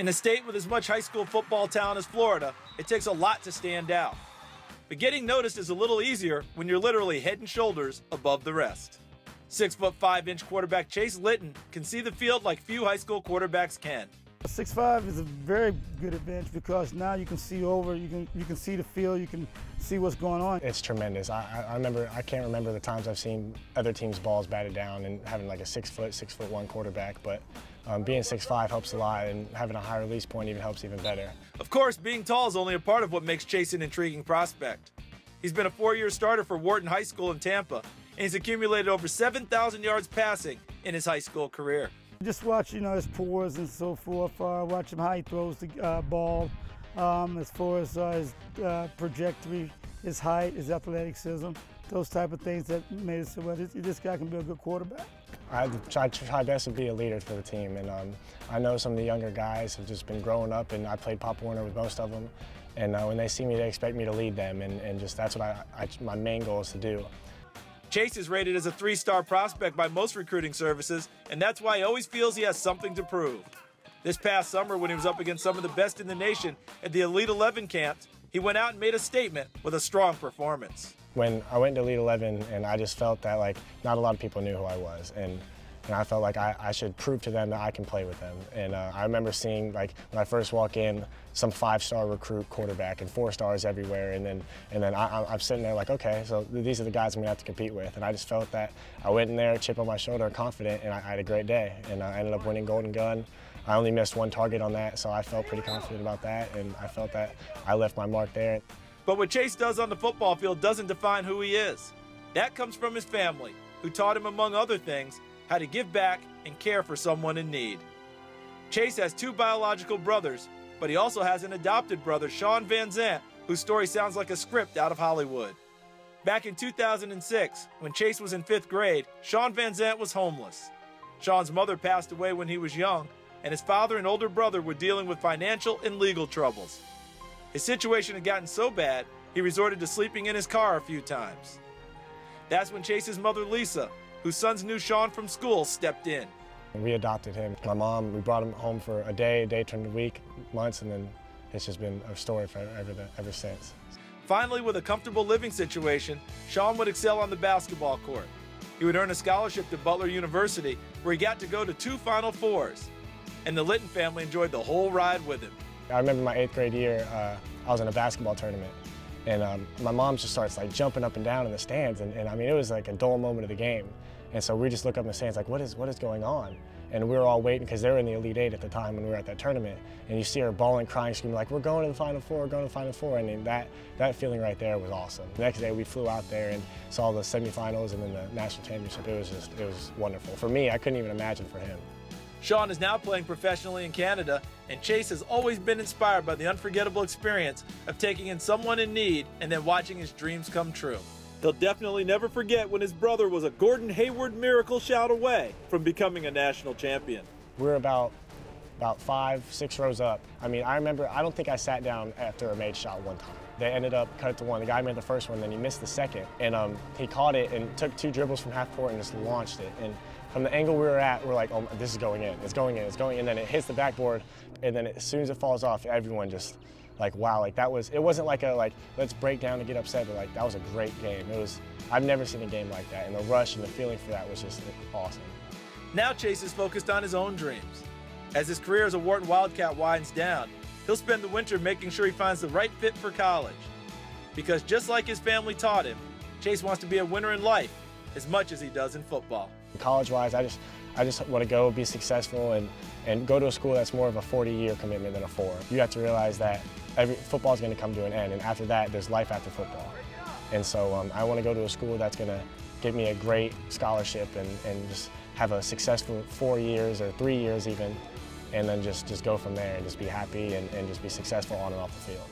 In a state with as much high school football talent as Florida, it takes a lot to stand out. But getting noticed is a little easier when you're literally head and shoulders above the rest. Six foot five inch quarterback Chase Litton can see the field like few high school quarterbacks can. Six five is a very good advantage because now you can see over, you can you can see the field, you can see what's going on. It's tremendous. I, I remember I can't remember the times I've seen other teams' balls batted down and having like a six foot, six foot one quarterback, but um, being six five helps a lot and having a high release point even helps even better. Of course, being tall is only a part of what makes Chase an intriguing prospect. He's been a four-year starter for Wharton High School in Tampa, and he's accumulated over 7,000 yards passing in his high school career. Just watch, you know, his pores and so forth. Uh, watch him how he throws the uh, ball, um, as far as uh, his uh, trajectory, his height, his athleticism, those type of things that made it so well. This, this guy can be a good quarterback. I try, try best to be a leader for the team, and um, I know some of the younger guys have just been growing up, and I played Pop Warner with most of them, and uh, when they see me, they expect me to lead them, and, and just that's what I, I, my main goal is to do. Chase is rated as a three-star prospect by most recruiting services, and that's why he always feels he has something to prove. This past summer, when he was up against some of the best in the nation at the Elite 11 camps, he went out and made a statement with a strong performance. When I went to Elite 11, and I just felt that like not a lot of people knew who I was, and and I felt like I, I, should prove to them that I can play with them. And uh, I remember seeing, like, when I first walk in, some five-star recruit quarterback and four stars everywhere. And then, and then I, am sitting there like, okay, so these are the guys I'm to have to compete with. And I just felt that I went in there, chip on my shoulder, confident, and I, I had a great day. And I ended up winning Golden Gun. I only missed one target on that, so I felt pretty confident about that. And I felt that I left my mark there. But what Chase does on the football field doesn't define who he is. That comes from his family, who taught him, among other things, how to give back and care for someone in need. Chase has two biological brothers, but he also has an adopted brother, Shawn Vanzant, whose story sounds like a script out of Hollywood. Back in 2006, when Chase was in fifth grade, Shawn Vanzant was homeless. Shawn's mother passed away when he was young, and his father and older brother were dealing with financial and legal troubles. His situation had gotten so bad, he resorted to sleeping in his car a few times. That's when Chase's mother, Lisa, whose sons knew Shawn from school, stepped in. We adopted him. My mom, we brought him home for a day, a day turned a week, months, and then it's just been a story for ever, ever since. Finally, with a comfortable living situation, Shawn would excel on the basketball court. He would earn a scholarship to Butler University, where he got to go to two Final Fours. And the Litton family enjoyed the whole ride with him. I remember my eighth grade year, uh, I was in a basketball tournament. And um, my mom just starts like jumping up and down in the stands. And, and I mean, it was like a dull moment of the game. And so we just look up in the stands like, what is, what is going on? And we were all waiting because they were in the Elite Eight at the time when we were at that tournament. And you see her bawling, crying, screaming like, we're going to the Final Four, we're going to the Final Four. And that, that feeling right there was awesome. The next day we flew out there and saw the semifinals and then the national championship. It was just, it was wonderful. For me, I couldn't even imagine for him. Shawn is now playing professionally in Canada, and Chase has always been inspired by the unforgettable experience of taking in someone in need and then watching his dreams come true. He'll definitely never forget when his brother was a Gordon Hayward miracle shout away from becoming a national champion. We're about about five, six rows up. I mean, I remember, I don't think I sat down after a made shot one time. They ended up cut to one. The guy made the first one, then he missed the second. And um, he caught it and took two dribbles from half court and just launched it. And from the angle we were at, we're like, oh, this is going in, it's going in, it's going in. And then it hits the backboard. And then as soon as it falls off, everyone just like wow, like that was it wasn't like a like let's break down and get upset, but like that was a great game. It was I've never seen a game like that, and the rush and the feeling for that was just awesome. Now Chase is focused on his own dreams. As his career as a Wharton Wildcat winds down, he'll spend the winter making sure he finds the right fit for college. Because just like his family taught him, Chase wants to be a winner in life as much as he does in football. College-wise, I just I just want to go be successful and and go to a school that's more of a 40-year commitment than a four. You have to realize that every, football is going to come to an end, and after that, there's life after football. And so um, I want to go to a school that's going to give me a great scholarship and, and just have a successful four years or three years even, and then just, just go from there and just be happy and, and just be successful on and off the field.